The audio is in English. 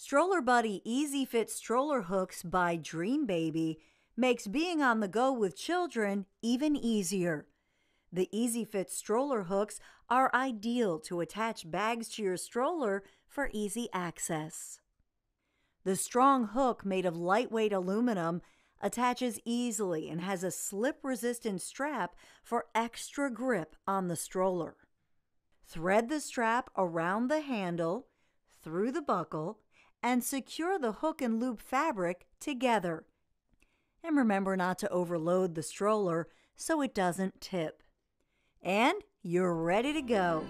Stroller Buddy Easy Fit Stroller Hooks by Dreambaby makes being on the go with children even easier. The Easy Fit stroller hooks are ideal to attach bags to your stroller for easy access. The strong hook made of lightweight aluminum attaches easily and has a slip resistant strap for extra grip on the stroller. Thread the strap around the handle, through the buckle, and secure the hook and loop fabric together. And remember not to overload the stroller so it doesn't tip. And you're ready to go.